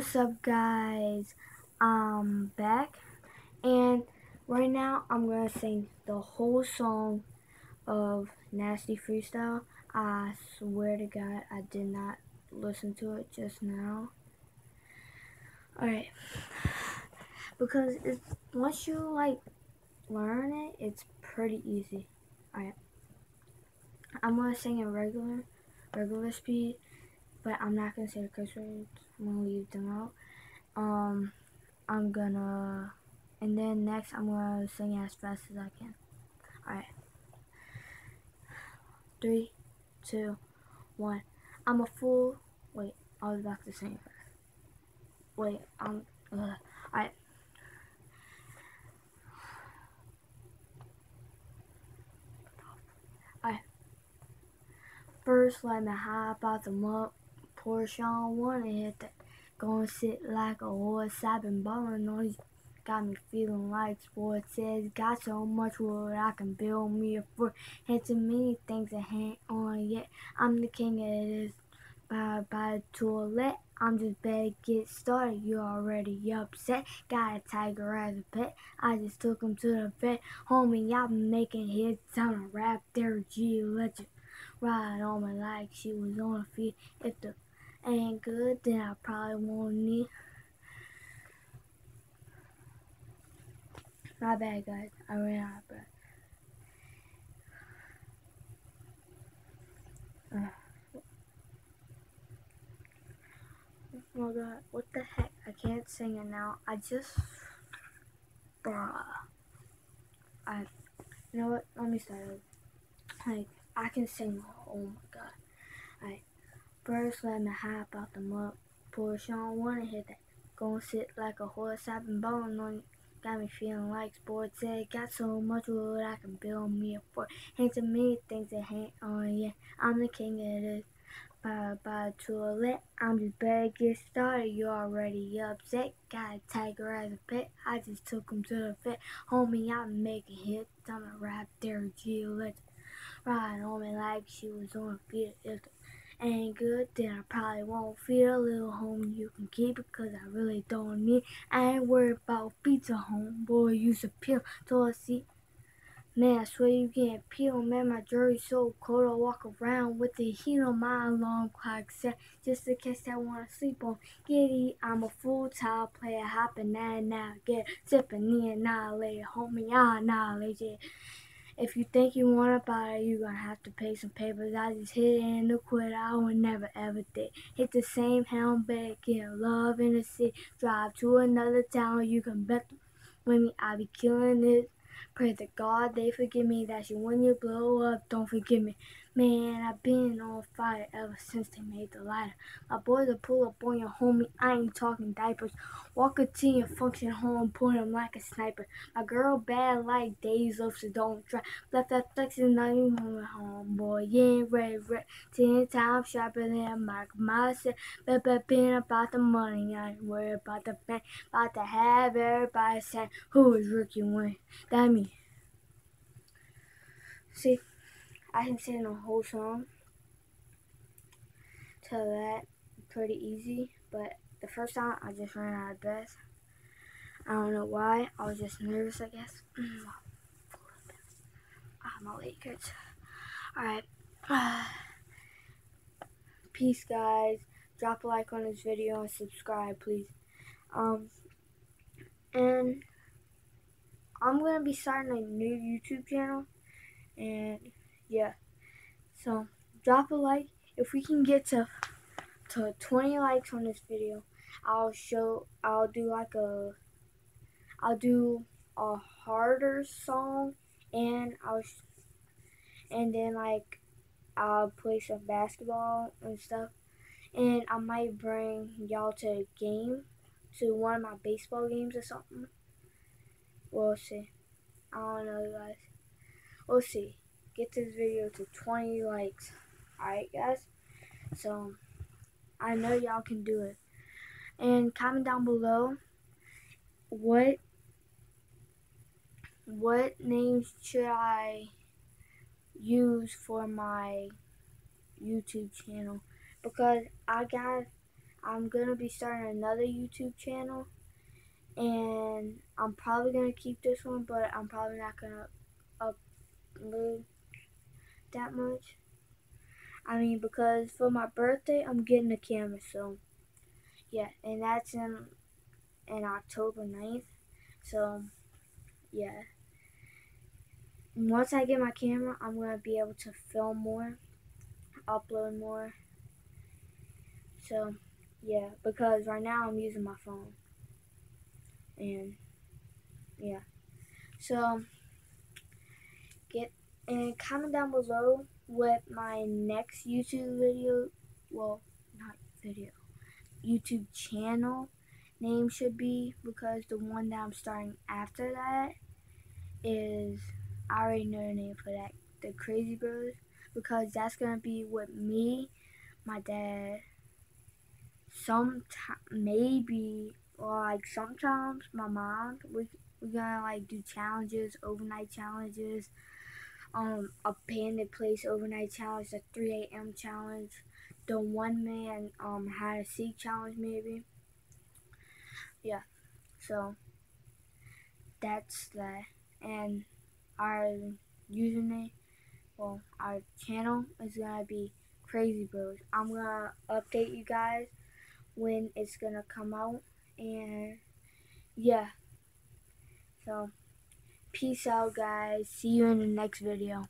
What's up guys? I'm back and right now I'm gonna sing the whole song of Nasty Freestyle. I swear to God I did not listen to it just now. Alright. Because it's once you like learn it, it's pretty easy. Alright. I'm gonna sing in regular regular speed, but I'm not gonna say curse words. I'm gonna leave them out. Um, I'm gonna, and then next I'm gonna sing as fast as I can. Alright. Three, two, one. I'm a fool. Wait, I was about to sing first. Wait, I'm, alright. Alright. First, let me hop out the mud On one and hit that. Gonna sit like a horse. I've been ballin' on these. Got me feeling like sports says. Got so much wood I can build me a fort. Had too many things to hang on yet. I'm the king of this. By, by bye toilet. I'm just better get started. You already upset. Got a tiger as a pet. I just took him to the vet. Homie, I've been making hits. I'm a rap there, G legend. Ride on me like she was on a feet. If the ain't good, then I probably won't need. My bad, guys. I ran out of breath. Oh my god, what the heck? I can't sing it now. I just. Bruh. I. You know what? Let me start. Like, I can sing. Oh my god. First, let me hop out the mud. On one and hit that. Gonna sit like a horse. I've been ballin' on you. Got me feeling like sports. Said got so much wood I can build me a fort. Ain't to many things that hang on. Yeah, I'm the king of this. By bye toilet. I'm just better get started. You already upset. Got a tiger as a pet. I just took him to the vet. Homie, I'm making hits. I'm a rap there, G legend. Ride on me like she was on a feet. Ain't good, then I probably won't feel a little home you can keep cause I really don't need I ain't worried about pizza homeboy use a pill till I see Man, I swear you can't peel, man, my jersey so cold I walk around with the heat on my alarm clock set just in case I wanna sleep on giddy. I'm a full-time player, hopping that now, get sipping the annihilate, homie, I annihilate it. If you think you want to buy it, you're gonna have to pay some papers. I just hit it in the quit. I would never ever did. Hit the same helm back, get love in the city. Drive to another town, you can bet with me. I be killing it. Pray to God they forgive me. That you when you blow up, don't forgive me. Man, I've been on fire ever since they made the lighter. My boys will pull up on your homie, I ain't talking diapers. Walk a team function home, put him like a sniper. My girl bad like days off, so don't try. Left that flexing on you home, boy. You ain't ready, ready. Ten times sharper than Mark myself. But, but being about the money, I ain't worried about the fame. About to have everybody saying, who is Ricky Wayne? That me. See? I can sing the whole song to that pretty easy, but the first time I just ran out of breath. I don't know why. I was just nervous, I guess. ah, my leg hurts. Alright. Peace, guys. Drop a like on this video and subscribe, please. Um, and I'm gonna be starting a new YouTube channel, and yeah. So drop a like. If we can get to to 20 likes on this video, I'll show. I'll do like a. I'll do a harder song, and I'll. And then like, I'll play some basketball and stuff, and I might bring y'all to a game, to one of my baseball games or something. We'll see. I don't know, guys. We'll see get this video to 20 likes. Alright, guys? So, I know y'all can do it. And comment down below what what names should I use for my YouTube channel because I got I'm gonna be starting another YouTube channel, and I'm probably gonna keep this one, but I'm probably not gonna upload that much. I mean, because for my birthday, I'm getting a camera, so yeah, and that's in in October 9th. So yeah. Once I get my camera, I'm gonna be able to film more, upload more. So yeah, because right now I'm using my phone. And yeah. So get and comment down below what my next YouTube video well not video YouTube channel name should be because the one that I'm starting after that is I already know the name for that the Crazy Bros because that's gonna be with me, my dad, some maybe or like sometimes my mom we we're gonna like do challenges overnight challenges um abandoned place overnight challenge the 3 a.m challenge. The one man um had and seek challenge maybe. Yeah so that's that. And our username well our channel is gonna be crazy bros. I'm gonna update you guys when it's gonna come out and yeah. So peace out guys. See you in the next video